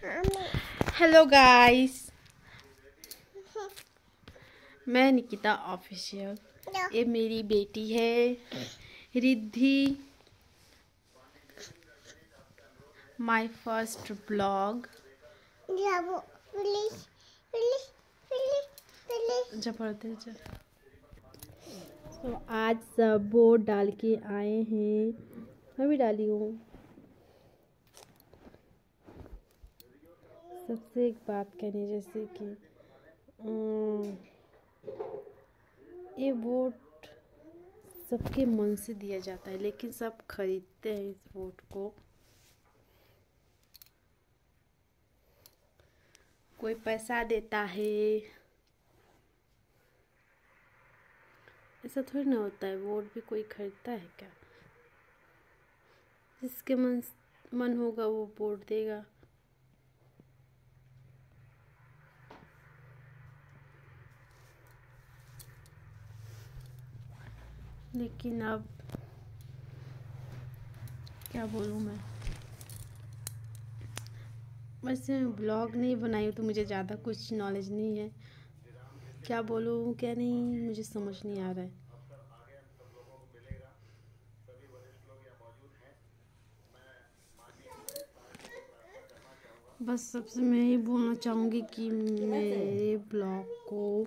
Hello guys मैं Nikita official ये मेरी बेटी है रिद्धि। माय फ़र्स्ट ब्लॉग जब पढ़ते जा तो आज सब बोर्ड डाल के आए हैं। मैं भी डाली हूँ। सबसे एक बात कहनी जैसे कि ये वोट सबके मन से दिया जाता है, लेकिन सब खरीदते हैं इस वोट को। कोई पैसा देता है, ऐसा थोड़ी ना होता है, वोट भी कोई खरीदता है क्या? जिसके मन मन होगा वो वोट देगा। लेकिन अब क्या बोलूँ मैं? वैसे ब्लॉग नहीं बनाई तो मुझे ज़्यादा कुछ नॉलेज नहीं है। क्या बोलूँ, क्या नहीं, मुझे समझ नहीं आ रहा है। बस सबसे मैं ये बोलना चाहूँगी कि मेरे ब्लॉग को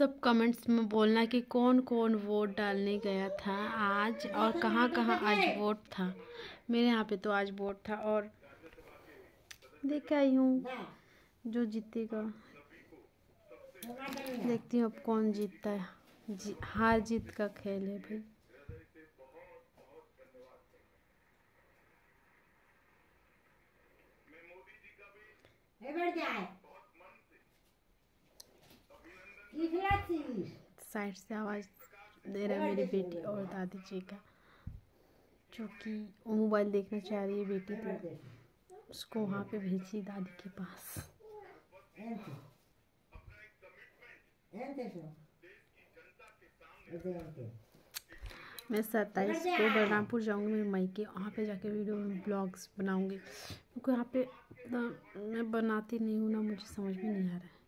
सब कमेंट्स में बोलना कि कौन कौन वोट डालने गया था आज और कहाँ कहाँ आज वोट था। मेरे यहाँ पे तो आज वोट था और देख आई हूँ जो जीतेगा। देखती हूँ अब कौन जीतता है। जी, हार जीत का खेल है भाई। बढ़ जाए। साइड से आवाज़ दे रहा है मेरी बेटी और दादी जी का, जो कि वो मोबाइल देखना चाह रही है, बेटी तो उसको वहाँ पे भेजी दादी के पास। मैं सत्ताईस को बलरामपुर जाऊँगी मेरे मई के, वहाँ पे जाके वीडियो ब्लॉग्स बनाऊँगी। क्योंकि यहाँ पे मैं बनाती नहीं हूँ ना, मुझे समझ में नहीं आ रहा है।